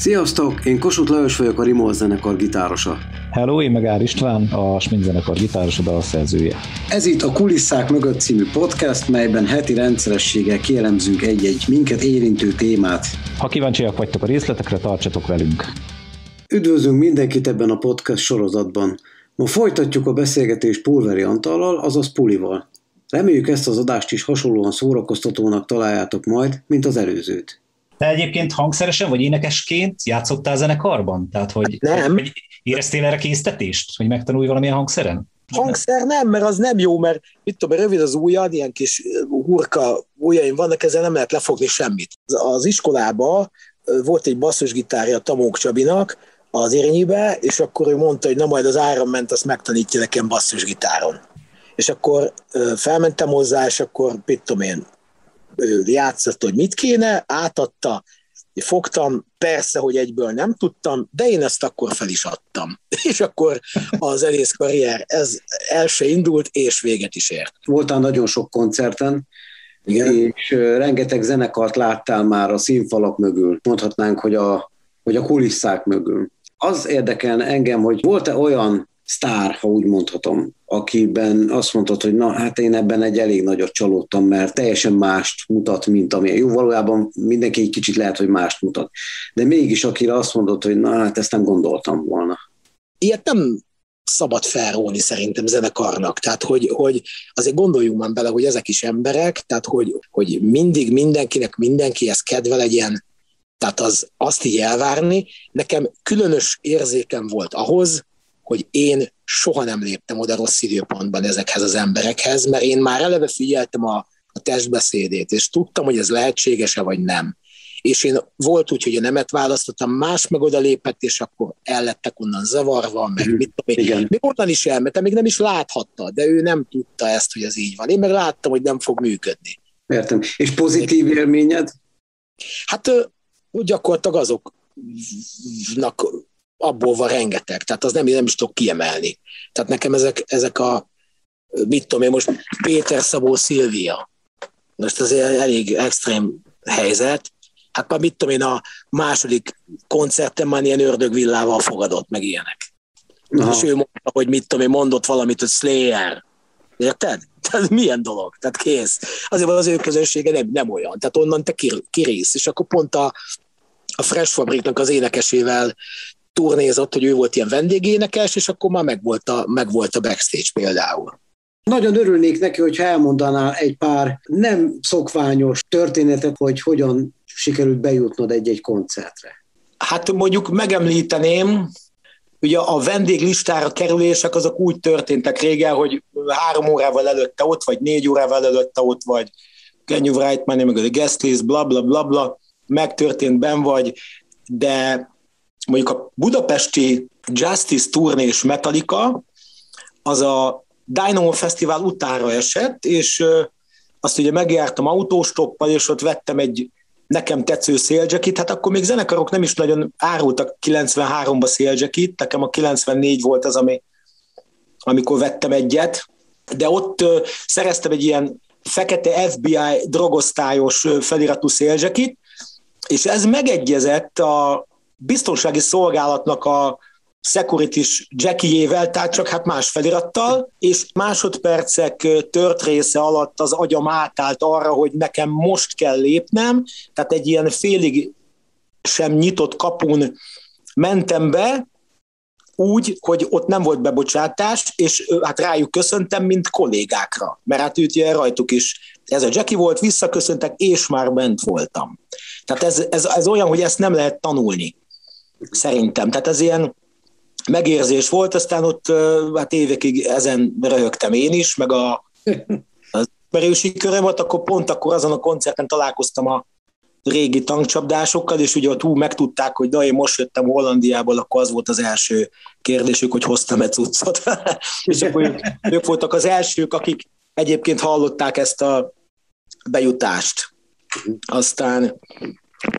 Sziasztok, én Kossuth Lajos vagyok, a Rimol zenekar gitárosa. Hello, én meg Ár István, a Smink zenekar gitárosa, dalszerzője. Ez itt a Kulisszák mögött című podcast, melyben heti rendszerességgel kielemzünk egy-egy minket érintő témát. Ha kíváncsiak vagytok a részletekre, tartsatok velünk. Üdvözlünk mindenkit ebben a podcast sorozatban. Ma folytatjuk a beszélgetést Pulveri Antallal, azaz Pulival. Reméljük ezt az adást is hasonlóan szórakoztatónak találjátok majd, mint az előzőt. Te egyébként hangszeresen vagy énekesként játszottál zenekarban? Tehát, hogy, Hát nem. hogy éreztél erre késztetést, hogy megtanulj valamilyen hangszeren? Hangszer nem, mert az nem jó, mert mit tudom, rövid az ujjad, ilyen kis hurka ujjaim vannak, ezzel nem lehet lefogni semmit. Az iskolába volt egy basszusgitárja Tamók Csabinak az érnyibe, és akkor ő mondta, hogy na majd az áram ment, azt megtanítja nekem basszusgitáron. És akkor felmentem hozzá, és akkor mit tudom én, ő játszott, hogy mit kéne, átadta, fogtam, persze, hogy egyből nem tudtam, de én ezt akkor fel is adtam. És akkor az zenész karrier, ez el se indult, és véget is ért. Voltál nagyon sok koncerten, Igen. és rengeteg zenekart láttál már a színfalak mögül, mondhatnánk, hogy a, hogy a kulisszák mögül. Az érdekel engem, hogy volt-e olyan sztár, ha úgy mondhatom, akiben azt mondtad, hogy na, hát én ebben egy elég nagyot csalódtam, mert teljesen mást mutat, mint ami. Jó, valójában mindenki egy kicsit lehet, hogy mást mutat. De mégis, akire azt mondod, hogy na, hát ezt nem gondoltam volna. Ilyet nem szabad felrólni szerintem zenekarnak. Tehát, hogy, hogy azért gondoljunk már bele, hogy ezek is emberek, tehát, hogy, hogy mindig mindenkinek mindenkihez kedve legyen, tehát az, azt így elvárni. Nekem különös érzékem volt ahhoz, hogy én soha nem léptem oda rossz időpontban ezekhez az emberekhez, mert én már eleve figyeltem a, a testbeszédét, és tudtam, hogy ez lehetséges-e vagy nem. És én volt úgy, hogy a nemet választottam, más meg oda lépett, és akkor el lettek onnan zavarva, meg Mhm. mit tudom én. Még onnan is elmentem, még nem is láthatta, de ő nem tudta ezt, hogy ez így van. Én meg láttam, hogy nem fog működni. Értem. És pozitív élményed? Hát gyakorlatilag azoknak abból van rengeteg, tehát az nem, nem is tudok kiemelni. Tehát nekem ezek, ezek a, mit tudom én most, Péter Szabó Szilvia, most az elég extrém helyzet, hát már mit tudom én, a második koncerten már ilyen ördögvillával fogadott, meg ilyenek. Aha. És ő mondta, hogy mit tudom én, mondott valamit, hogy Slayer. Érted? Tehát milyen dolog? Tehát kész. Azért az ő közönsége nem, nem olyan. Tehát onnan te kir, kirész. És akkor pont a, a Fresh Fabriknak az énekesével turnézott, hogy ő volt ilyen vendégénekes, és akkor már megvolt a, megvolt a backstage például. Nagyon örülnék neki, hogyha elmondanál egy pár nem szokványos történetet, hogy hogyan sikerült bejutnod egy-egy koncertre. Hát mondjuk megemlíteném, ugye a vendéglistára kerülések azok úgy történtek régen, hogy három órával előtte ott, vagy négy órával előtte ott, vagy can you write my name, meg a guest list, bla bla bla bla, megtörtént, ben vagy, de mondjuk a budapesti Justice turnés Metallica, az a Dynamo Fesztivál utára esett, és azt ugye megjártam autóstoppal, és ott vettem egy nekem tetsző széljackit, hát akkor még zenekarok nem is nagyon árultak 93-ba széljackit, nekem a 94 volt az, ami, amikor vettem egyet, de ott szereztem egy ilyen fekete FBI drogosztályos feliratú széljackit, és ez megegyezett a biztonsági szolgálatnak a security jackiével, tehát csak hát más felirattal, és másodpercek tört része alatt az agyam átállt arra, hogy nekem most kell lépnem, tehát egy ilyen félig sem nyitott kapun mentem be, úgy, hogy ott nem volt bebocsátás, és hát rájuk köszöntem, mint kollégákra, mert hát ugye rajtuk is ez a Jackie volt, visszaköszöntek, és már bent voltam. Tehát ez, ez, ez olyan, hogy ezt nem lehet tanulni, szerintem. Tehát ez ilyen megérzés volt, aztán ott hát évekig ezen röhögtem én is, meg a, az ismerősi volt, akkor pont akkor azon a koncerten találkoztam a régi tankcsapdásokkal, és ugye ott hú, megtudták, hogy na, én most jöttem Hollandiából, akkor az volt az első kérdésük, hogy hoztam-e cuccot. és akkor ők, ők voltak az elsők, akik egyébként hallották ezt a bejutást. Aztán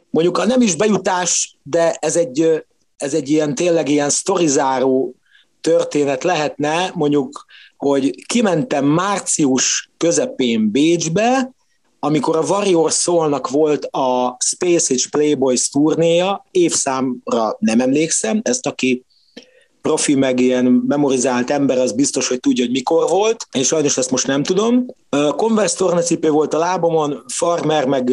mondjuk a nem is bejutás, de ez egy, ez egy ilyen tényleg ilyen sztorizáró történet lehetne, mondjuk, hogy kimentem március közepén Bécsbe, amikor a Warrior Soulnak volt a Space Age Playboys turnéja, évszámra nem emlékszem, ezt aki profi, meg ilyen memorizált ember, az biztos, hogy tudja, hogy mikor volt, és sajnos ezt most nem tudom. Converse tornacipő volt a lábomon, Farmer meg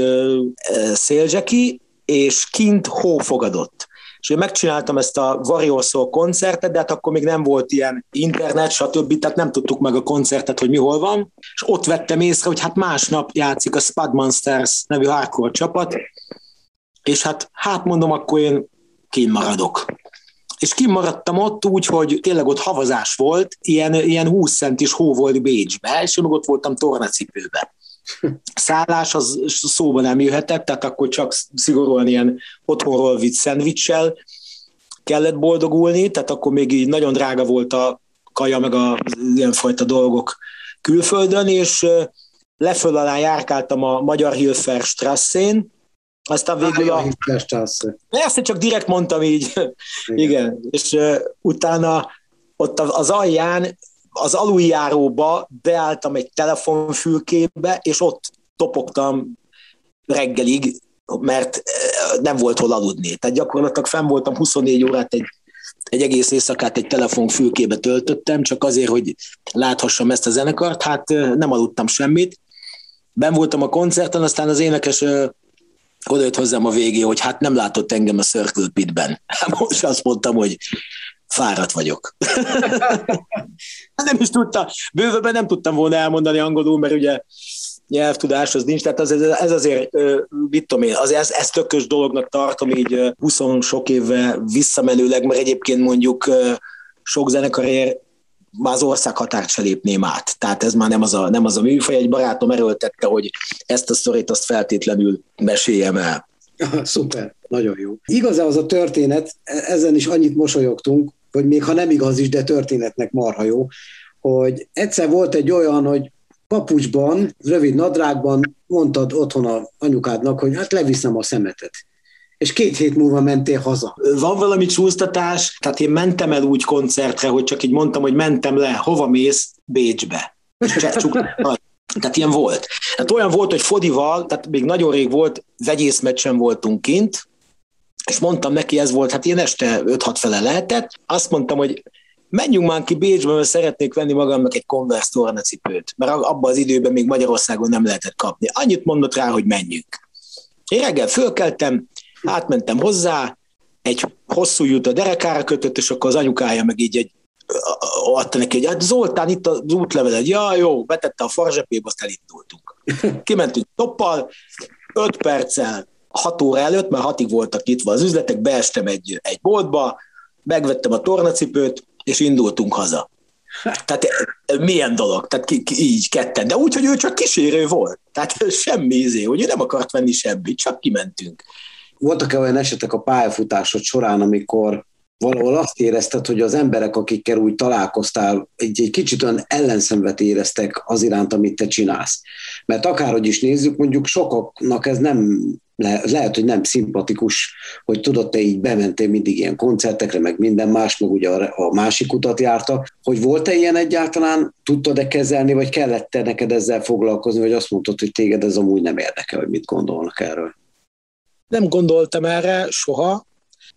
Szélzseki, és kint hó fogadott. És én megcsináltam ezt a Warrior koncertet, de hát akkor még nem volt ilyen internet, stb., tehát nem tudtuk meg a koncertet, hogy mi hol van, és ott vettem észre, hogy hát másnap játszik a Spud Monsters nevű hardcore csapat, és hát, hát mondom, akkor én kimaradok és kimaradtam ott úgy, hogy tényleg ott havazás volt, ilyen, ilyen 20 centis hó volt Bécsbe, és én ott voltam tornacipőbe. Szállás az szóba nem jöhetett, tehát akkor csak szigorúan ilyen otthonról vitt szendvicssel kellett boldogulni, tehát akkor még így nagyon drága volt a kaja, meg a ilyenfajta dolgok külföldön, és leföl alá járkáltam a Magyar Hilfer Strasszén, aztán végül a... Ezt csak direkt mondtam így. Igen. Igen. És uh, utána ott az alján, az aluljáróba beálltam egy telefonfülkébe, és ott topogtam reggelig, mert nem volt hol aludni. Tehát gyakorlatilag fenn voltam 24 órát egy, egy egész éjszakát egy telefonfülkébe töltöttem, csak azért, hogy láthassam ezt a zenekart. Hát nem aludtam semmit. Ben voltam a koncerten, aztán az énekes oda jött hozzám a végé, hogy hát nem látott engem a Circle Pitben. Hát most azt mondtam, hogy fáradt vagyok. nem is tudtam, bővebben nem tudtam volna elmondani angolul, mert ugye nyelvtudás az nincs, tehát az, ez azért, mit tudom én, az, ez, ez tökös dolognak tartom így 20 sok évvel visszamenőleg, mert egyébként mondjuk sok zenekarért már az országhatárt se lépném át. Tehát ez már nem az a, nem az a műfaj. Egy barátom erőltette, hogy ezt a szorít azt feltétlenül meséljem el. Szuper, nagyon jó. Igaz az a történet, ezen is annyit mosolyogtunk, hogy még ha nem igaz is, de történetnek marha jó, hogy egyszer volt egy olyan, hogy papucsban, rövid nadrágban mondtad otthon a anyukádnak, hogy hát leviszem a szemetet és két hét múlva mentél haza. Van valami csúsztatás, tehát én mentem el úgy koncertre, hogy csak így mondtam, hogy mentem le, hova mész? Bécsbe. Tehát ilyen volt. Tehát olyan volt, hogy Fodival, tehát még nagyon rég volt, vegyészmeccsen voltunk kint, és mondtam neki, ez volt, hát ilyen este 5-6 fele lehetett, azt mondtam, hogy menjünk már ki Bécsbe, mert szeretnék venni magamnak egy Converse tornacipőt, mert abban az időben még Magyarországon nem lehetett kapni. Annyit mondott rá, hogy menjünk. Én reggel fölkeltem, átmentem hozzá, egy hosszú jut a derekára kötött, és akkor az anyukája meg így egy adta neki, hogy hát Zoltán, itt az útleveled, ja, jó, betette a farzsepébe, azt elindultunk. Kimentünk toppal, öt perccel, hat óra előtt, mert hatig voltak nyitva az üzletek, beestem egy, egy boltba, megvettem a tornacipőt, és indultunk haza. Tehát milyen dolog, tehát ki, ki, így ketten, de úgy, hogy ő csak kísérő volt. Tehát semmi izé, hogy ő nem akart venni semmit, csak kimentünk voltak-e olyan esetek a pályafutásod során, amikor valahol azt érezted, hogy az emberek, akikkel úgy találkoztál, egy, egy kicsit olyan ellenszenvet éreztek az iránt, amit te csinálsz. Mert akárhogy is nézzük, mondjuk sokaknak ez nem le, lehet, hogy nem szimpatikus, hogy tudod, te így bementél mindig ilyen koncertekre, meg minden más, meg ugye a, a másik utat járta, hogy volt-e ilyen egyáltalán, tudtad-e kezelni, vagy kellett-e neked ezzel foglalkozni, vagy azt mondtad, hogy téged ez amúgy nem érdekel, hogy mit gondolnak erről? Nem gondoltam erre soha.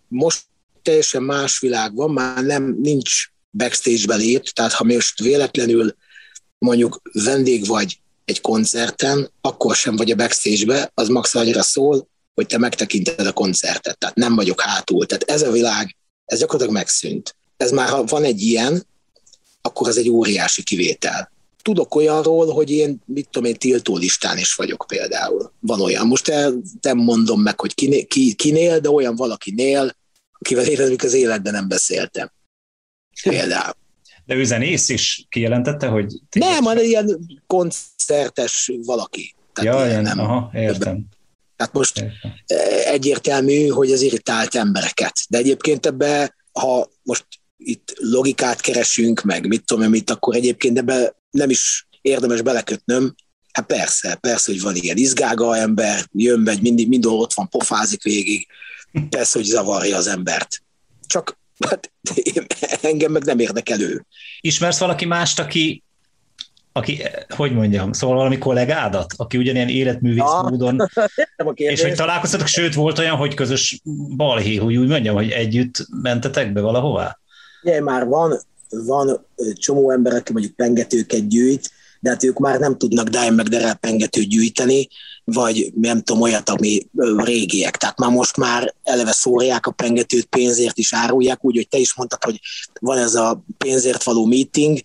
Most teljesen más világ van, már nem nincs backstage-be lép, tehát ha most véletlenül mondjuk vendég vagy egy koncerten, akkor sem vagy a backstage-be, az max annyira szól, hogy te megtekinted a koncertet, tehát nem vagyok hátul. Tehát ez a világ, ez gyakorlatilag megszűnt. Ez már, ha van egy ilyen, akkor ez egy óriási kivétel tudok olyanról, hogy én, mit tudom én, tiltó listán is vagyok például. Van olyan. Most el, nem mondom meg, hogy kinél, ki, kinél, de olyan valakinél, akivel én az életben nem beszéltem. Például. De ő zenész is kijelentette, hogy... Nem, hanem ilyen koncertes valaki. Tehát ja, ilyen, nem, aha, értem. Tehát most értem. egyértelmű, hogy az irritált embereket. De egyébként ebbe, ha most itt logikát keresünk, meg mit tudom mit, akkor egyébként ebbe nem is érdemes belekötnöm. Hát persze, persze, hogy van ilyen izgága ember, jön, megy, mindig, minden ott van, pofázik végig. Persze, hogy zavarja az embert. Csak hát, engem meg nem érdekel ő. Ismersz valaki mást, aki aki, hogy mondjam, szóval valami kollégádat, aki ugyanilyen életművész Ja. módon, és hogy találkoztatok, sőt volt olyan, hogy közös balhé, hogy úgy mondjam, hogy együtt mentetek be valahová? Ugye már van, van csomó ember, aki mondjuk pengetőket gyűjt, de hát ők már nem tudnak Dime meg Derel pengetőt gyűjteni, vagy nem tudom, olyat, ami régiek. Tehát már most már eleve szórják a pengetőt, pénzért is árulják, úgy, hogy te is mondtad, hogy van ez a pénzért való meeting.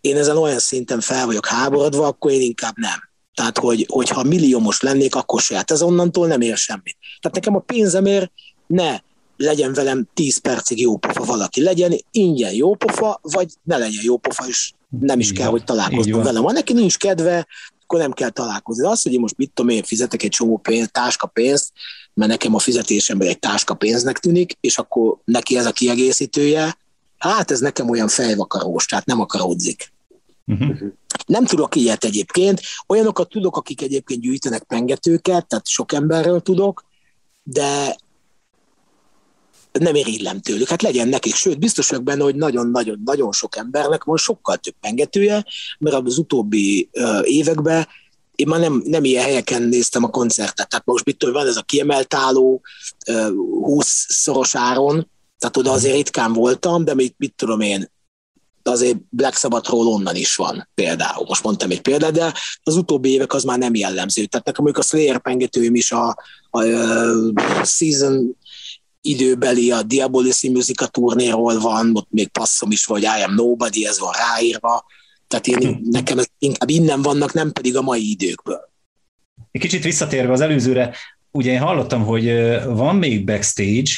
Én ezen olyan szinten fel vagyok háborodva, akkor én inkább nem. Tehát, hogy, hogyha milliómos lennék, akkor se. Hát ez onnantól nem ér semmit. Tehát nekem a pénzemért ne legyen velem 10 percig jó pofa valaki. Legyen ingyen jó pofa, vagy ne legyen jó pofa, és nem is Így kell, van. hogy van. velem. Ha neki nincs kedve, akkor nem kell találkozni. Az, hogy én most mit tudom én, fizetek egy csomó pénz, táska pénzt, mert nekem a fizetésemben egy táska pénznek tűnik, és akkor neki ez a kiegészítője, hát ez nekem olyan fejvakarós, tehát nem akaródzik. Uh-huh. Nem tudok ilyet egyébként. Olyanokat tudok, akik egyébként gyűjtenek pengetőket, tehát sok emberről tudok, de nem irigylem tőlük. Hát legyen nekik, sőt, biztos vagyok benne, hogy nagyon-nagyon-nagyon sok embernek van sokkal több pengetője, mert az utóbbi években én már nem, nem ilyen helyeken néztem a koncertet. Tehát most mit tudom, van ez a kiemelt álló uh, 20 szoros áron, tehát oda azért ritkán voltam, de mit, mit tudom én, azért Black Sabbathról onnan is van például. Most mondtam egy példát, de az utóbbi évek az már nem jellemző. Tehát nekem mondjuk a Slayer pengetőim is a, a, a season időbeli, a Diabolisi Musica turnéról van, ott még passzom is, vagy I am nobody, ez van ráírva. Tehát én, nekem ez inkább innen vannak, nem pedig a mai időkből. Egy kicsit visszatérve az előzőre, ugye én hallottam, hogy van még backstage,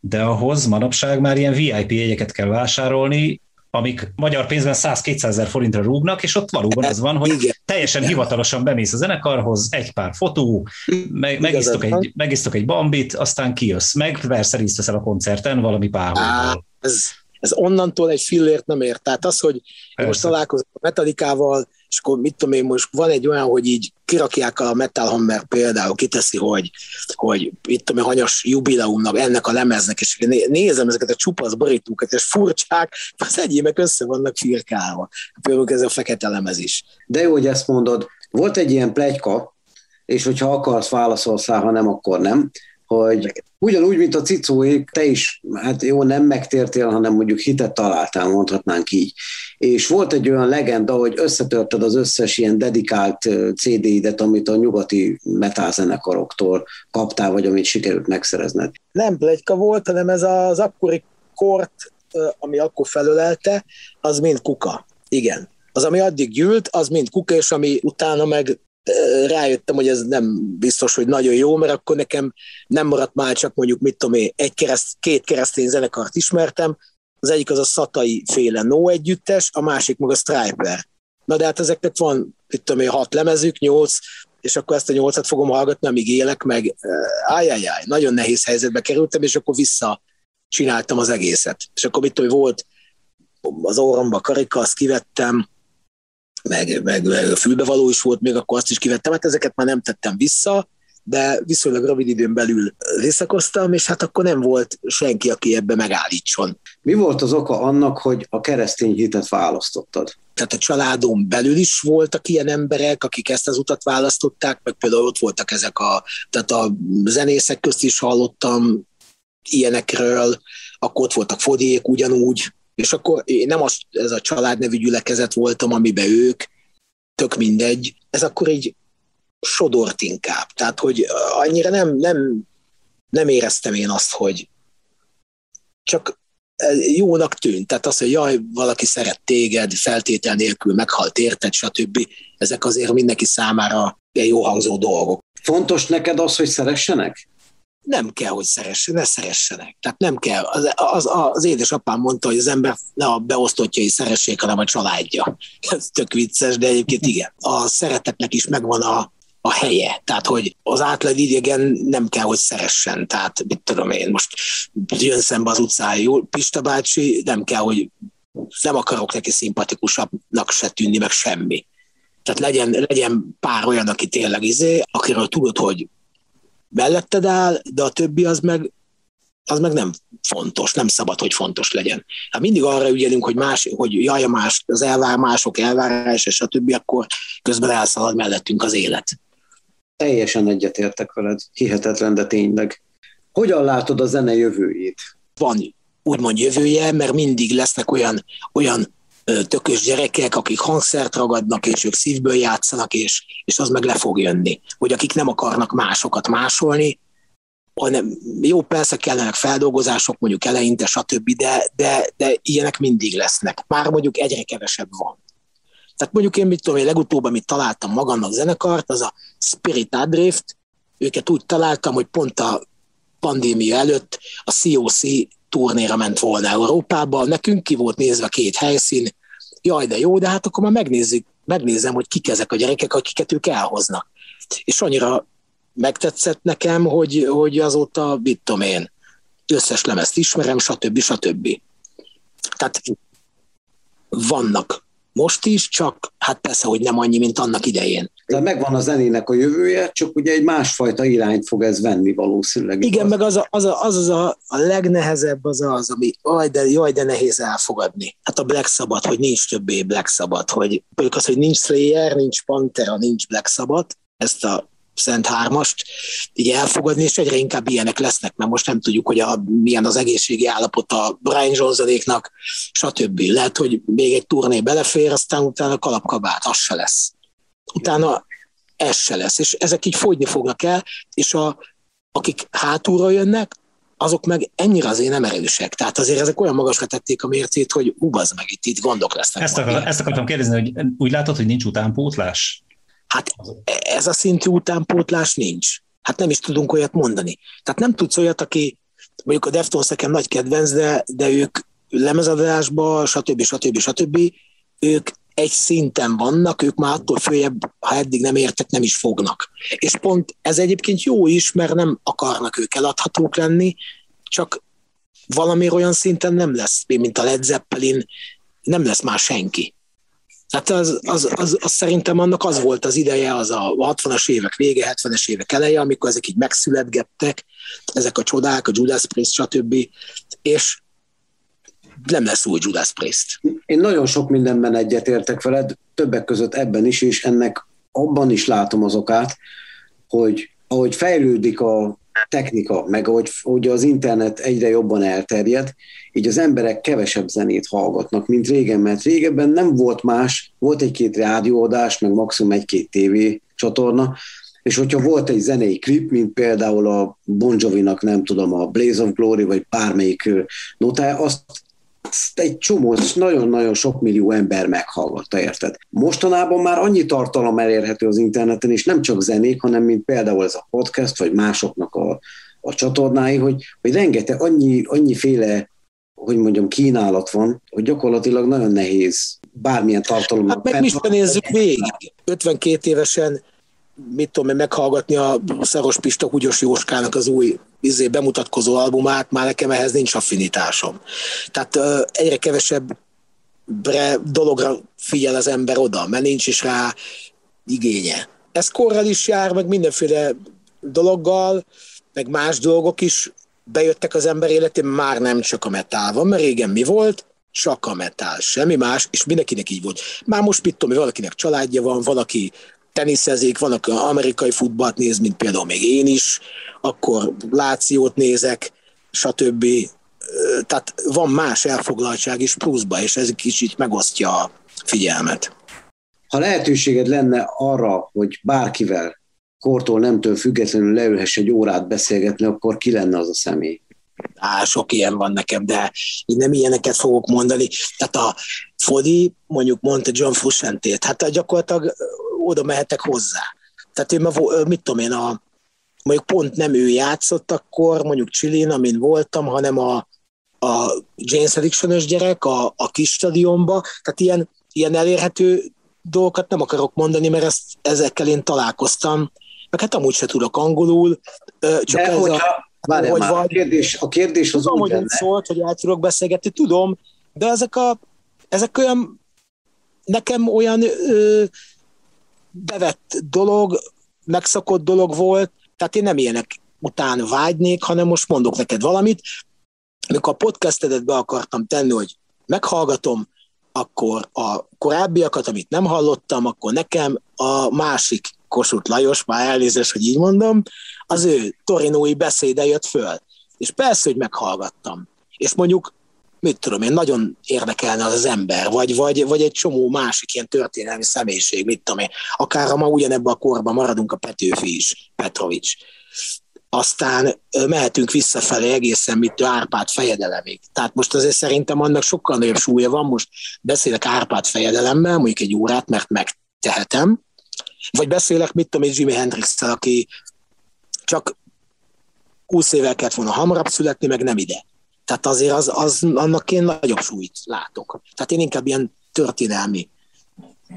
de ahhoz manapság már ilyen VIP jegyeket kell vásárolni, amik magyar pénzben 100-200 ezer forintra rúgnak, és ott valóban az van, hogy Igen. teljesen hivatalosan bemész a zenekarhoz, egy pár fotó, meg, megisztok, egy, megisztok egy bambit, aztán kijössz, meg persze részt veszel a koncerten valami párhol. ez, ez onnantól egy fillért nem ért. Tehát az, hogy én most találkozom a Metallicával, és akkor mit tudom én, most van egy olyan, hogy így kirakják a Metal Hammer például, kiteszi, hogy, hogy mit tudom én, hanyas jubileumnak, ennek a lemeznek, és né- nézem ezeket a csupasz borítókat, és furcsák, az egyémek össze vannak firkálva. Például ez a fekete lemez is. De jó, hogy ezt mondod. Volt egy ilyen plegyka, és hogyha akarsz, válaszolsz ha nem, akkor nem, hogy ugyanúgy, mint a cicóék, te is, hát jó, nem megtértél, hanem mondjuk hitet találtál, mondhatnánk így. És volt egy olyan legenda, hogy összetörted az összes ilyen dedikált CD-idet, amit a nyugati metálzenekaroktól kaptál, vagy amit sikerült megszerezned. nem plegyka volt, hanem ez az akkori kort, ami akkor felölelte, az mind kuka. Igen. Az, ami addig gyűlt, az mind kuka, és ami utána meg rájöttem, hogy ez nem biztos, hogy nagyon jó, mert akkor nekem nem maradt már csak mondjuk, mit tudom én, egy kereszt, két keresztény zenekart ismertem, az egyik az a Szatai féle No együttes, a másik meg a Striper. Na de hát ezeknek van, mit tudom én, hat lemezük, nyolc, és akkor ezt a nyolcat fogom hallgatni, amíg élek, meg ájjájjáj, nagyon nehéz helyzetbe kerültem, és akkor vissza csináltam az egészet. És akkor mit tudom, volt az orromba karika, azt kivettem, meg, meg, meg fülbevaló is volt, még akkor azt is kivettem, hát ezeket már nem tettem vissza, de viszonylag rövid időn belül visszakoztam, és hát akkor nem volt senki, aki ebbe megállítson. Mi volt az oka annak, hogy a keresztény hitet választottad? tehát a családon belül is voltak ilyen emberek, akik ezt az utat választották, meg például ott voltak ezek a, tehát a zenészek közt is hallottam ilyenekről, akkor ott voltak fodiék ugyanúgy, és akkor én nem az, ez a családnevű gyülekezet voltam, amiben ők, tök mindegy, ez akkor így sodort inkább. Tehát, hogy annyira nem, nem, nem éreztem én azt, hogy csak jónak tűnt. Tehát az, hogy jaj, valaki szeret téged, feltétel nélkül meghalt érted, stb. Ezek azért mindenki számára jó hangzó dolgok. Fontos neked az, hogy szeressenek? Nem kell, hogy szeressenek, ne szeressenek. Tehát nem kell. Az, az, az édesapám mondta, hogy az ember ne a beosztottjai szeressék, hanem a családja. Ez tök vicces, de egyébként igen. A szeretetnek is megvan a, a helye. Tehát, hogy az átlag idegen nem kell, hogy szeressen. Tehát, mit tudom én, most jön szembe az utcán, jó, Pista bácsi, nem kell, hogy nem akarok neki szimpatikusabbnak se tűnni, meg semmi. Tehát legyen, legyen pár olyan, aki tényleg izé, akiről tudod, hogy melletted áll, de a többi az meg az meg nem fontos, nem szabad, hogy fontos legyen. Hát mindig arra ügyelünk, hogy, más, hogy jaj, más, az elvár, mások elvárás, és a többi, akkor közben elszalad mellettünk az élet. Teljesen egyetértek veled, hihetetlen, de tényleg. Hogyan látod a zene jövőjét? Van úgymond jövője, mert mindig lesznek olyan, olyan tökös gyerekek, akik hangszert ragadnak, és ők szívből játszanak, és, és az meg le fog jönni. Vagy akik nem akarnak másokat másolni, hanem jó, persze kellenek feldolgozások, mondjuk eleinte, stb., de, de, de ilyenek mindig lesznek. Már mondjuk egyre kevesebb van. Tehát mondjuk én mit tudom, én legutóbb, amit találtam magamnak zenekart, az a Spirit Adrift, őket úgy találtam, hogy pont a pandémia előtt a COC turnéra ment volna Európába, nekünk ki volt nézve két helyszín, jaj, de jó, de hát akkor már megnézzük, megnézem, hogy kik ezek a gyerekek, akiket ők elhoznak. És annyira megtetszett nekem, hogy, hogy azóta, mit tudom én, összes lemezt ismerem, stb. stb. Tehát vannak most is, csak hát persze, hogy nem annyi, mint annak idején. Tehát megvan a zenének a jövője, csak ugye egy másfajta irányt fog ez venni valószínűleg. Igen, meg az a, az, a, az, az a, a legnehezebb az az, ami jaj de, jaj, de nehéz elfogadni. Hát a Black Sabbath, hogy nincs többé Black Sabbath, hogy mondjuk az, hogy nincs Slayer, nincs Pantera, nincs Black Sabbath, ezt a Szent Hármast így elfogadni, és egyre inkább ilyenek lesznek, mert most nem tudjuk, hogy a, milyen az egészségi állapot a Brian Johnsonéknak, stb. Lehet, hogy még egy turné belefér, aztán utána kalapkabát, az se lesz. Utána ez se lesz, és ezek így fogyni fognak el, és a, akik hátulra jönnek, azok meg ennyire azért nem erősek. Tehát azért ezek olyan magasra tették a mércét, hogy ubaz meg itt, itt gondok lesznek. Ezt, akar, ezt akartam kérdezni, hogy úgy látod, hogy nincs utánpótlás? Hát ez a szintű utánpótlás nincs. Hát nem is tudunk olyat mondani. Tehát nem tudsz olyat, aki mondjuk a Deftones nekem nagy kedvenc, de, de ők lemezadásba, stb. stb. stb. ők egy szinten vannak, ők már attól följebb, ha eddig nem értek, nem is fognak. És pont ez egyébként jó is, mert nem akarnak ők eladhatók lenni, csak valami olyan szinten nem lesz, mint a Led Zeppelin, nem lesz már senki. Tehát az, az, az, az, szerintem annak az volt az ideje, az a 60-as évek vége, 70-es évek eleje, amikor ezek így megszületgettek, ezek a csodák, a Judas Priest, stb. És nem lesz új Judas Priest. Én nagyon sok mindenben egyetértek veled, többek között ebben is, és ennek abban is látom az okát, hogy ahogy fejlődik a technika, meg ahogy, ahogy az internet egyre jobban elterjed, így az emberek kevesebb zenét hallgatnak, mint régen, mert régebben nem volt más, volt egy-két rádióadás, meg maximum egy-két tévé csatorna, és hogyha volt egy zenei klip, mint például a Bon Jovi-nak, nem tudom, a Blaze of Glory, vagy bármelyik notája, azt egy csomó, nagyon-nagyon sok millió ember meghallgatta, érted? Mostanában már annyi tartalom elérhető az interneten, és nem csak zenék, hanem mint például ez a podcast, vagy másoknak a, a csatornái, hogy, hogy rengeteg, annyi, annyiféle hogy mondjam, kínálat van, hogy gyakorlatilag nagyon nehéz bármilyen tartalom. Hát meg mi is nézzük végig. 52 évesen mit tudom én, meghallgatni a Szaros Pista Húgyos Jóskának az új izé, bemutatkozó albumát, már nekem ehhez nincs affinitásom. Tehát uh, egyre kevesebb dologra figyel az ember oda, mert nincs is rá igénye. Ez korral is jár, meg mindenféle dologgal, meg más dolgok is bejöttek az ember életében, már nem csak a metál van, mert régen mi volt? Csak a metál, semmi más, és mindenkinek így volt. Már most mit tudom, valakinek családja van, valaki teniszezik, vannak amerikai futballt néz, mint például még én is, akkor Lációt nézek, stb. Tehát van más elfoglaltság is pluszba, és ez kicsit megosztja a figyelmet. Ha lehetőséged lenne arra, hogy bárkivel kortól nemtől függetlenül leülhess egy órát beszélgetni, akkor ki lenne az a személy? Á, sok ilyen van nekem, de én nem ilyeneket fogok mondani. Tehát a Fodi, mondjuk mondta John Frusciante-t, hát gyakorlatilag oda mehetek hozzá. Tehát én, mit tudom én, a, mondjuk pont nem ő játszott akkor, mondjuk Csilin, amin voltam, hanem a, a James addiction gyerek a, a kis stadionba, tehát ilyen, ilyen elérhető dolgokat nem akarok mondani, mert ezt, ezekkel én találkoztam, meg hát amúgy se tudok angolul, csak De ez hogyha, a... Várjál hogy már, vagy, a kérdés, a kérdés az tudom, úgy hogy szólt, hogy el tudok beszélgetni, tudom, de ezek a ezek olyan, nekem olyan ö, bevett dolog, megszokott dolog volt, tehát én nem ilyenek után vágynék, hanem most mondok neked valamit. Amikor a podcastedet be akartam tenni, hogy meghallgatom, akkor a korábbiakat, amit nem hallottam, akkor nekem a másik Kossuth Lajos, már elnézést, hogy így mondom, az ő torinói beszéde jött föl. És persze, hogy meghallgattam. És mondjuk, mit tudom én, nagyon érdekelne az, az ember, vagy, vagy, vagy egy csomó másik ilyen történelmi személyiség, mit tudom én. Akár ha ma ugyanebben a korban maradunk a Petőfi is, Petrovics. Aztán mehetünk visszafelé egészen, mit Árpád fejedelemig. Tehát most azért szerintem annak sokkal nagyobb súlya van, most beszélek Árpád fejedelemmel, mondjuk egy órát, mert megtehetem, vagy beszélek, mit tudom, egy Jimi hendrix aki csak 20 évvel kellett volna hamarabb születni, meg nem ide. Tehát azért az, az, annak én nagyobb súlyt látok. Tehát én inkább ilyen történelmi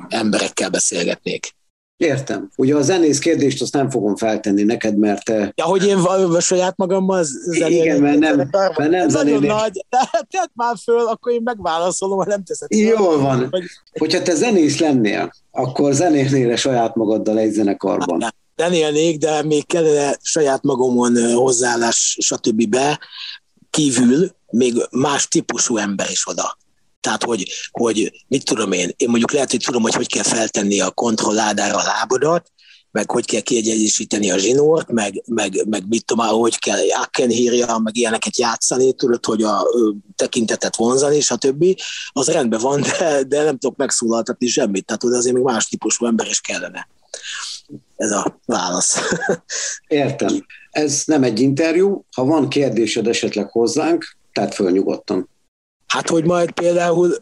emberekkel beszélgetnék. Értem. Ugye a zenész kérdést azt nem fogom feltenni neked, mert te... Ja, hogy én a saját magammal zenélek. Igen, mert nem, mert nem Ez nagyon nagy. Tedd már föl, akkor én megválaszolom, ha nem teszed. Jól van. Vagy... Hogyha te zenész lennél, akkor zenélnél saját magaddal egy zenekarban? Zenélnék, de még kellene saját magamon hozzáállás, stb. be, kívül még más típusú ember is oda. Tehát, hogy, hogy mit tudom én, én mondjuk lehet, hogy tudom, hogy hogy kell feltenni a kontrolládára a lábadat, meg hogy kell kiegyenlíteni a zsinort, meg, meg, meg mit tudom, hogy kell Akenhírja, meg ilyeneket játszani, tudod, hogy a tekintetet vonzani, stb. Az rendben van, de, de nem tudok megszólaltatni semmit, tehát azért még más típusú ember is kellene. Ez a válasz. Értem. Ez nem egy interjú. Ha van kérdésed esetleg hozzánk, tehát föl nyugodtan. Hát, hogy majd például,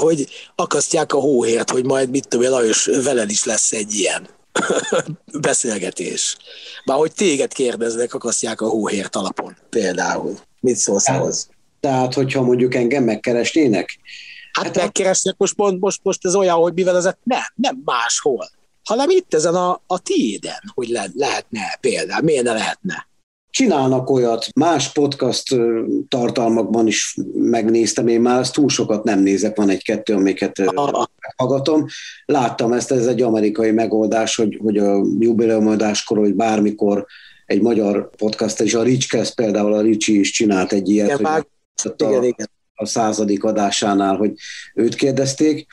hogy akasztják a hóhért, hogy majd mit tudom, Lajos, veled is lesz egy ilyen beszélgetés. Már hogy téged kérdeznek, akasztják a hóhért alapon például. Mit szólsz hát, ahhoz? Tehát, hogyha mondjuk engem megkeresnének? Hát, hát megkeresnek most, most, most ez olyan, hogy mivel ez nem, nem máshol, hanem itt ezen a, a tiéden, hogy le, lehetne például, miért ne lehetne? csinálnak olyat, más podcast tartalmakban is megnéztem, én már azt túl sokat nem nézek, van egy-kettő, amiket hallgatom. Láttam ezt, ez egy amerikai megoldás, hogy, hogy a jubileumadáskor, hogy bármikor egy magyar podcast, és a Ricskesz például, a Ricsi is csinált egy ilyet, igen, hogy a, igen, igen. a századik adásánál, hogy őt kérdezték.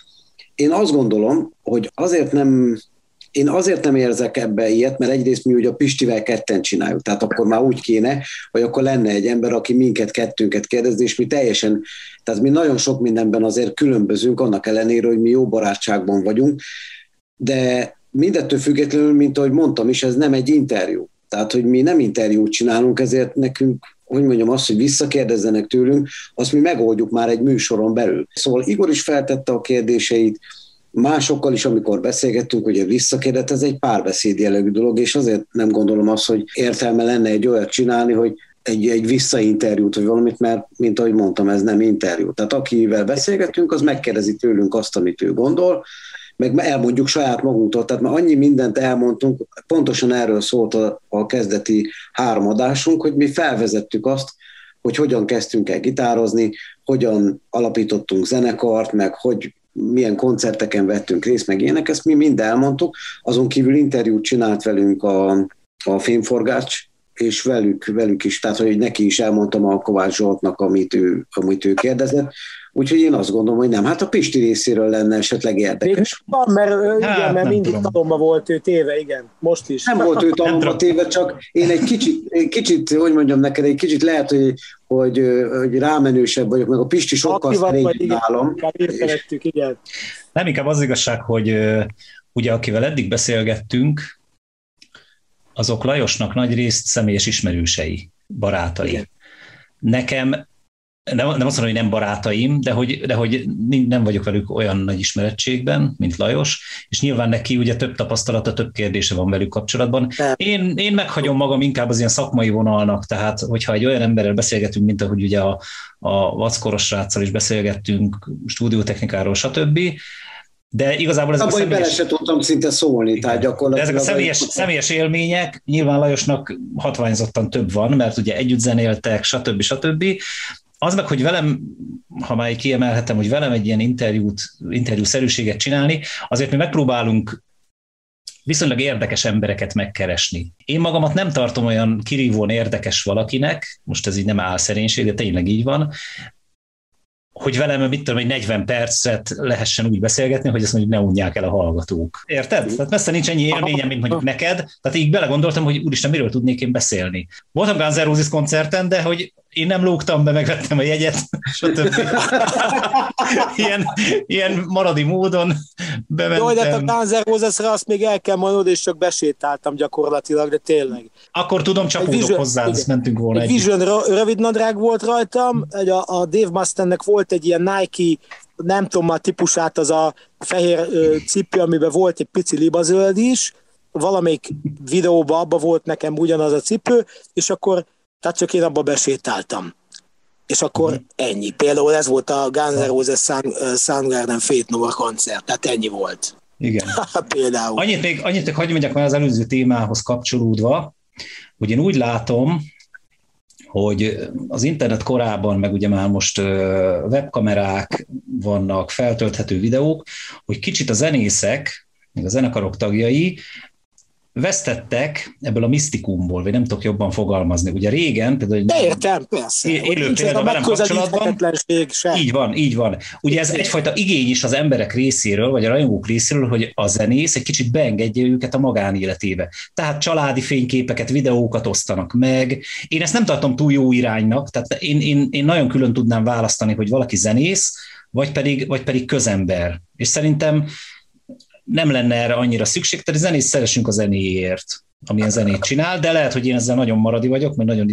Én azt gondolom, hogy azért nem én azért nem érzek ebbe ilyet, mert egyrészt mi ugye a Pistivel ketten csináljuk, tehát akkor már úgy kéne, hogy akkor lenne egy ember, aki minket kettőnket kérdez, és mi teljesen, tehát mi nagyon sok mindenben azért különbözünk, annak ellenére, hogy mi jó barátságban vagyunk, de mindettől függetlenül, mint ahogy mondtam is, ez nem egy interjú. Tehát, hogy mi nem interjút csinálunk, ezért nekünk hogy mondjam azt, hogy visszakérdezzenek tőlünk, azt mi megoldjuk már egy műsoron belül. Szóval Igor is feltette a kérdéseit, másokkal is, amikor beszélgettünk, ugye visszakérdett, ez egy párbeszéd jellegű dolog, és azért nem gondolom azt, hogy értelme lenne egy olyat csinálni, hogy egy, egy visszainterjút, vagy valamit, mert, mint ahogy mondtam, ez nem interjú. Tehát akivel beszélgetünk, az megkérdezi tőlünk azt, amit ő gondol, meg elmondjuk saját magunktól, tehát már annyi mindent elmondtunk, pontosan erről szólt a, a kezdeti három adásunk, hogy mi felvezettük azt, hogy hogyan kezdtünk el gitározni, hogyan alapítottunk zenekart, meg hogy milyen koncerteken vettünk részt, meg ilyenek, ezt mi mind elmondtuk. Azon kívül interjút csinált velünk a, a Fémforgács, és velük, velük is, tehát hogy neki is elmondtam a Kovács Zsoltnak, amit ő, amit ő kérdezett. Úgyhogy én azt gondolom, hogy nem. Hát a Pisti részéről lenne esetleg érdekes. Még van, mert, hát, igen, mert mindig talomba volt ő téve, igen, most is. Nem volt ő talomba téve, csak én egy kicsit, egy kicsit, hogy mondjam neked, egy kicsit lehet, hogy, hogy, hogy rámenősebb vagyok, meg a Pisti sokkal szerényebb nálam. Igen. Nem, inkább az igazság, hogy ugye akivel eddig beszélgettünk, azok Lajosnak nagy részt személyes ismerősei, barátai. Igen. Nekem nem, nem azt mondom, hogy nem barátaim, de hogy, de hogy nem vagyok velük olyan nagy ismerettségben, mint Lajos, és nyilván neki ugye több tapasztalata, több kérdése van velük kapcsolatban. Én, én meghagyom magam inkább az ilyen szakmai vonalnak, tehát hogyha egy olyan emberrel beszélgetünk, mint ahogy ugye a, a vackoros sráccal is beszélgettünk, stúdiótechnikáról, stb., de igazából ez a személyes... bele se tudtam szinte szólni, tehát gyakorlatilag... De ezek a személyes, a... személyes élmények, nyilván Lajosnak hatványzottan több van, mert ugye együtt zenéltek, stb. stb. Az meg, hogy velem, ha már kiemelhetem, hogy velem egy ilyen interjút, interjúszerűséget csinálni, azért mi megpróbálunk viszonylag érdekes embereket megkeresni. Én magamat nem tartom olyan kirívóan érdekes valakinek, most ez így nem álszerénység, de tényleg így van, hogy velem, mit tudom, egy 40 percet lehessen úgy beszélgetni, hogy ezt mondjuk ne unják el a hallgatók. Érted? Tehát messze nincs ennyi élményem, mint mondjuk neked. Tehát így belegondoltam, hogy úristen, miről tudnék én beszélni. Voltam Guns koncerten, de hogy én nem lógtam be, megvettem a jegyet, stb. ilyen, ilyen maradi módon bementem. Jó, de a Guns N' Roses-re azt még el kell mondod, és csak besétáltam gyakorlatilag, de tényleg. Akkor tudom, csapódok hozzá, ezt mentünk volna egy. Vision rövid nadrág volt rajtam, egy a, a Dave Mustangnek volt egy ilyen Nike nem tudom a típusát, az a fehér ö, cipő, amiben volt egy pici libazöld is, valamelyik videóban abba volt nekem ugyanaz a cipő, és akkor tehát csak én abba besétáltam. És akkor mm. ennyi. Például ez volt a Guns N' Roses Soundgarden Fate Nova koncert, tehát ennyi volt. Igen. Például. Annyit még, annyit még hagyj mondjak már az előző témához kapcsolódva, hogy én úgy látom, hogy az internet korában, meg ugye már most webkamerák vannak, feltölthető videók, hogy kicsit a zenészek, meg a zenekarok tagjai vesztettek ebből a misztikumból, vagy nem tudok jobban fogalmazni. Ugye régen, például... De értem, persze. Élő példa velem kapcsolatban. Így van, így van. Ugye ez egyfajta igény is az emberek részéről, vagy a rajongók részéről, hogy a zenész egy kicsit beengedje őket a magánéletébe. Tehát családi fényképeket, videókat osztanak meg. Én ezt nem tartom túl jó iránynak, tehát én, én, én nagyon külön tudnám választani, hogy valaki zenész, vagy pedig, vagy pedig közember. És szerintem nem lenne erre annyira szükség, tehát zenész szeressünk a zenéért, amilyen zenét csinál, de lehet, hogy én ezzel nagyon maradi vagyok, mert nagyon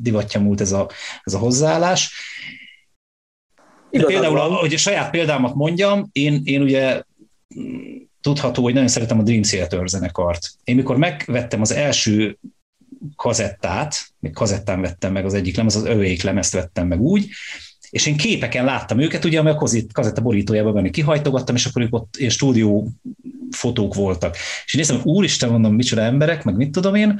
divatja múlt ez a, ez a hozzáállás. De például, hogy a saját példámat mondjam, én, én ugye tudható, hogy nagyon szeretem a Dream Theater zenekart. Én mikor megvettem az első kazettát, még kazettán vettem meg az egyik lemez, az övék lemezt vettem meg úgy, és én képeken láttam őket, ugye, mert a kazetta borítójában benne kihajtogattam, és akkor ők ott ilyen stúdió fotók voltak. És én néztem, úristen, mondom, micsoda emberek, meg mit tudom én,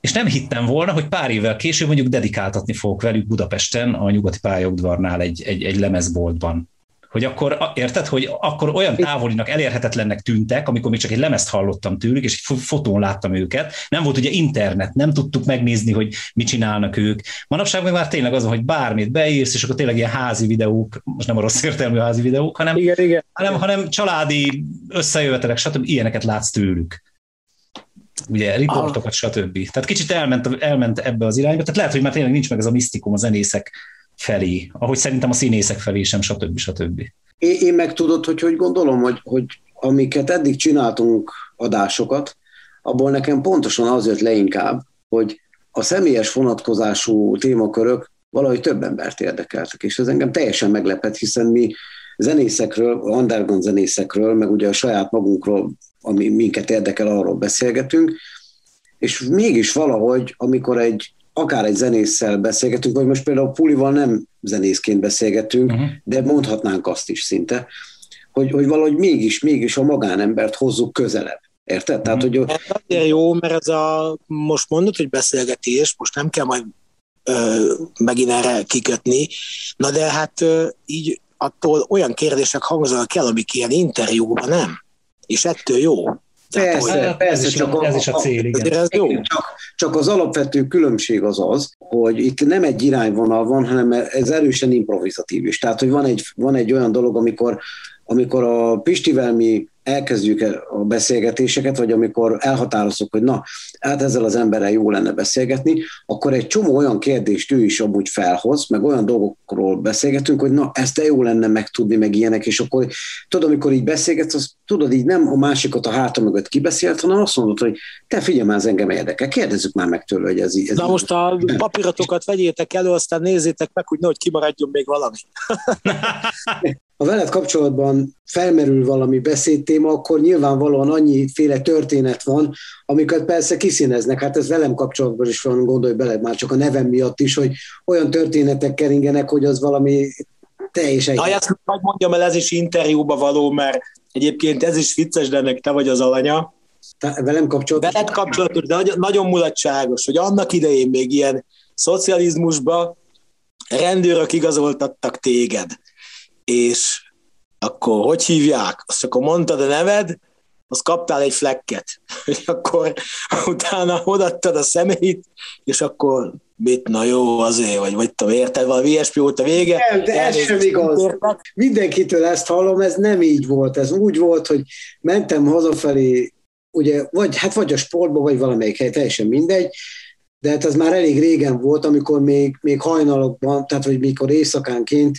és nem hittem volna, hogy pár évvel később mondjuk dedikáltatni fogok velük Budapesten a nyugati pályaudvarnál egy, egy, egy lemezboltban hogy akkor, érted, hogy akkor olyan távolinak elérhetetlennek tűntek, amikor még csak egy lemezt hallottam tőlük, és egy fotón láttam őket. Nem volt ugye internet, nem tudtuk megnézni, hogy mit csinálnak ők. Manapság meg már tényleg az, hogy bármit beírsz, és akkor tényleg ilyen házi videók, most nem a rossz értelmű házi videók, hanem, igen, igen. hanem, hanem családi összejövetelek, stb. Ilyeneket látsz tőlük ugye riportokat, stb. Tehát kicsit elment, elment ebbe az irányba, tehát lehet, hogy már tényleg nincs meg ez a misztikum a zenészek felé, ahogy szerintem a színészek felé sem, stb. stb. Én, én meg tudod, hogy hogy gondolom, hogy, hogy amiket eddig csináltunk adásokat, abból nekem pontosan az jött le inkább, hogy a személyes vonatkozású témakörök valahogy több embert érdekeltek, és ez engem teljesen meglepett, hiszen mi zenészekről, underground zenészekről, meg ugye a saját magunkról, ami minket érdekel, arról beszélgetünk, és mégis valahogy, amikor egy akár egy zenésszel beszélgetünk, vagy most például Pulival nem zenészként beszélgetünk, uh-huh. de mondhatnánk azt is szinte, hogy, hogy valahogy mégis, mégis a magánembert hozzuk közelebb. Érted? Tehát, hogy... Ez azért jó, mert ez a, most mondod, hogy beszélgetés, most nem kell majd ö, megint erre kikötni, na de hát ö, így attól olyan kérdések hangzanak el, amik ilyen interjúban nem. És ettől jó. Persze, hát, persze, ez csak a, ez is a cél, igen. Ez jó. Csak, csak az alapvető különbség az az, hogy itt nem egy irányvonal van, hanem ez erősen improvizatív is. Tehát, hogy van egy, van egy olyan dolog, amikor, amikor a Pistivel mi elkezdjük a beszélgetéseket, vagy amikor elhatározunk, hogy na, hát ezzel az emberrel jó lenne beszélgetni, akkor egy csomó olyan kérdést ő is amúgy felhoz, meg olyan dolgokról beszélgetünk, hogy na, ezt jó lenne megtudni, meg ilyenek, és akkor tudod, amikor így beszélgetsz, az tudod, így nem a másikat a háta mögött kibeszélt, hanem azt mondod, hogy te figyelj már, ez engem érdekel, kérdezzük már meg tőle, hogy ez így. Ez Na most a papíratokat vegyétek elő, aztán nézzétek meg, hogy nehogy kimaradjon még valami. ha veled kapcsolatban felmerül valami beszédtéma, akkor nyilvánvalóan annyiféle történet van, amiket persze kiszíneznek. Hát ez velem kapcsolatban is van, gondolj bele, már csak a nevem miatt is, hogy olyan történetek keringenek, hogy az valami teljesen... Na, ezt majd mondjam el, ez is interjúba való, mert egyébként ez is vicces, de ennek te vagy az alanya. Te, velem kapcsolatos? Veled kapcsolatos, de nagyon, nagyon mulatságos, hogy annak idején még ilyen szocializmusba rendőrök igazoltattak téged és akkor hogy hívják? Azt akkor mondtad a neved, az kaptál egy flekket, és akkor utána odaadtad a személyt, és akkor mit, na jó, azért, vagy vagy tudom, érted, valami ilyesmi volt a vége. Nem, de ez sem igaz. Értek. Mindenkitől ezt hallom, ez nem így volt. Ez úgy volt, hogy mentem hazafelé, ugye, vagy, hát vagy a sportba, vagy valamelyik hely, teljesen mindegy, de hát ez már elég régen volt, amikor még, még hajnalokban, tehát vagy mikor éjszakánként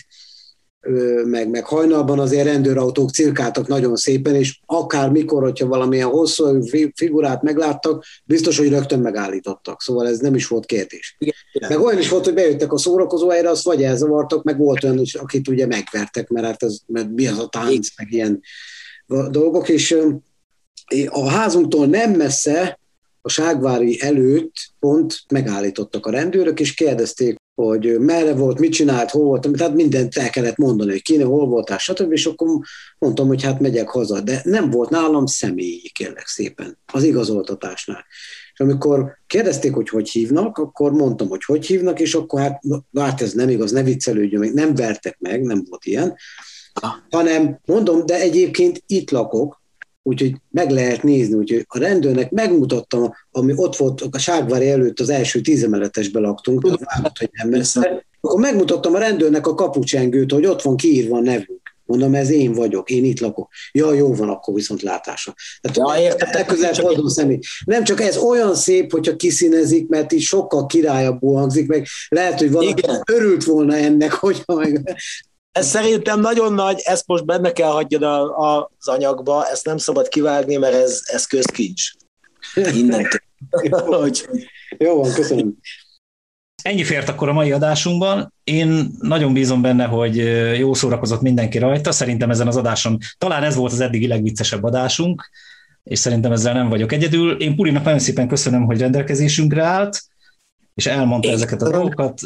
meg, meg hajnalban azért rendőrautók cirkáltak nagyon szépen, és akár mikor, hogyha valamilyen hosszú figurát megláttak, biztos, hogy rögtön megállítottak. Szóval ez nem is volt kérdés. Igen. Meg olyan is volt, hogy bejöttek a szórakozó helyre, azt vagy elzavartak, meg volt olyan akit ugye megvertek, mert hát ez, mert mi az a tánc, meg ilyen dolgok, és a házunktól nem messze, a Ságvári előtt pont megállítottak a rendőrök, és kérdezték, hogy merre volt, mit csinált, hol voltam, tehát mindent el kellett mondani, hogy kéne, hol voltál, stb. És akkor mondtam, hogy hát megyek haza. De nem volt nálam személyi, kérlek szépen, az igazoltatásnál. És amikor kérdezték, hogy hogy hívnak, akkor mondtam, hogy hogy hívnak, és akkor hát, hát ez nem igaz, ne viccelődjön meg, nem vertek meg, nem volt ilyen, hanem mondom, de egyébként itt lakok, úgyhogy meg lehet nézni, úgyhogy a rendőrnek megmutattam, ami ott volt a Ságvári előtt az első tízemeletesbe laktunk, vágott, hogy nem messze, akkor megmutattam a rendőrnek a kapucsengőt, hogy ott van kiírva a nevünk. Mondom, ez én vagyok, én itt lakok. Ja, jó van, akkor viszont látása. Tehát ja, értem, személy. Nem csak ez olyan szép, hogyha kiszínezik, mert így sokkal királyabbul hangzik, meg lehet, hogy valaki Igen. örült volna ennek, hogyha meg ez szerintem nagyon nagy, ezt most benne kell hagyjad a, a, az anyagba, ezt nem szabad kivágni, mert ez, ez közkincs. Innentől. Jó van, köszönöm. Ennyi fért akkor a mai adásunkban. Én nagyon bízom benne, hogy jó szórakozott mindenki rajta. Szerintem ezen az adáson, talán ez volt az eddigi legviccesebb adásunk, és szerintem ezzel nem vagyok egyedül. Én Pulinak nagyon szépen köszönöm, hogy rendelkezésünkre állt, és elmondta Én ezeket a dolgokat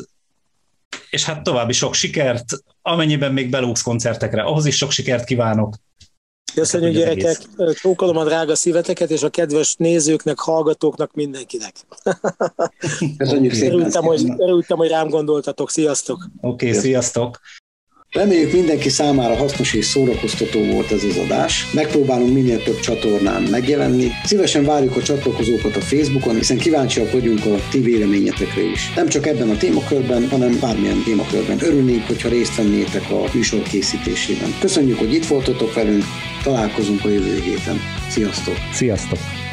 és hát további sok sikert, amennyiben még belúgsz koncertekre, ahhoz is sok sikert kívánok. Köszönjük gyerekek, csókolom a drága szíveteket, és a kedves nézőknek, hallgatóknak, mindenkinek. Köszönjük szépen. Örültem, hogy, örültem, hogy rám gondoltatok. Sziasztok! Oké, okay, sziasztok! Reméljük mindenki számára hasznos és szórakoztató volt ez az adás. Megpróbálunk minél több csatornán megjelenni. Szívesen várjuk a csatlakozókat a Facebookon, hiszen kíváncsiak vagyunk a ti véleményetekre is. Nem csak ebben a témakörben, hanem bármilyen témakörben. Örülnénk, hogyha részt vennétek a műsor készítésében. Köszönjük, hogy itt voltatok velünk, találkozunk a jövő héten. Sziasztok! Sziasztok!